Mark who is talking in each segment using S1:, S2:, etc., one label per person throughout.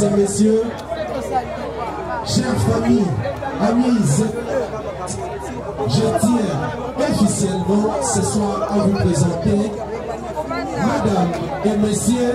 S1: de messieurs, chers familles, amis, je tiens officiellement ce soir à vous présenter Madame et Messieurs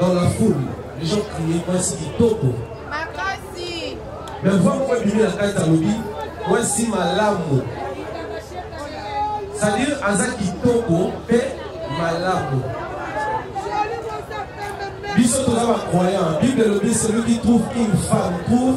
S1: dans la foule les gens criaient mwasi kitoko makasi mais voix moko ebimi na kati alobi mwasi malamu c'est-à-dire aza kitoko mpe malamu biso toza bacroyant bible elobi celui qui trouve une femme trouve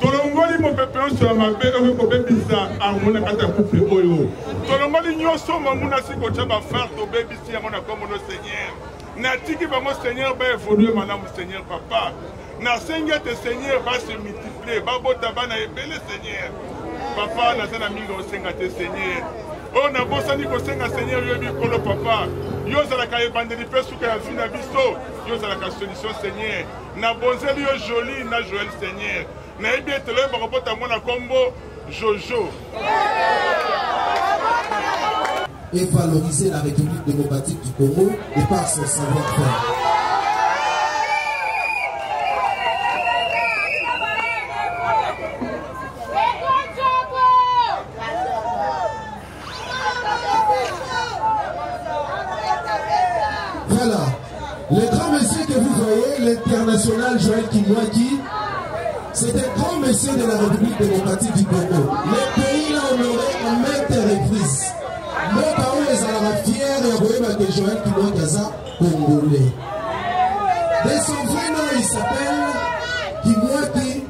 S2: tolongoli mopepe nyonso ya mabe oyo kobebisa armoni na kati ya couple oyo tolongoli nyonso mamuna si kotya bafare tobebisi yango na kombo no seigneur natiki bango seigneur baevolue malamu seigneur papa nasengi ete seigneur base multiplie babota bana ebele seigneur papa naza na mingi osenga te seigneur oyo oh, nabosani kosenga seigneur yo bikolo papa yo ozalaka ebandeli mpe suka ya vi na biso yo ozalaka solution seigneur nabonzeli yo joli na joel seigneur nayebi ete loye bakobota yango na nkombo jojo
S1: et valoriser la République démocratique du Congo et par son savoir-faire. Voilà. Le grand monsieur que vous voyez, l'international Joël Kimwaki, c'est un grand monsieur de la République démocratique du Congo. Le pays l'a honoré en maintes reprises. mboka oyo ezalaka fiere ya koyeba ke joel kimwaki aza congolais de son vrai nom il s'appelle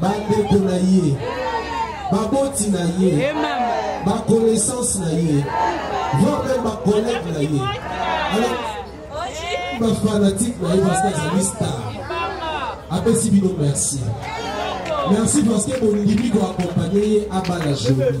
S1: bandeko na ye baboti na ye baconnaissance na ye voire meme bacollègue na ye alors bafanatike na ye parce que azali star apesi bino merci merci parce que bondimi koakompagne ye abala joli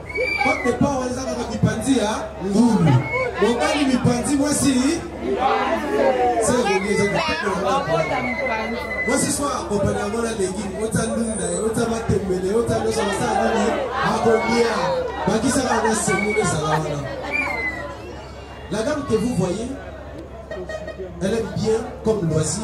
S1: Pampe pawa eza kaka mipanzi ya ngulu. Mobali mipanzi mwasi. Mwasi so akopana yango na legime ota ndunda ye ota matembele ota nyonso basala nini akolia bakisaka na semule ezala wana. La dame que vous voyez, elle aime bien comme loisir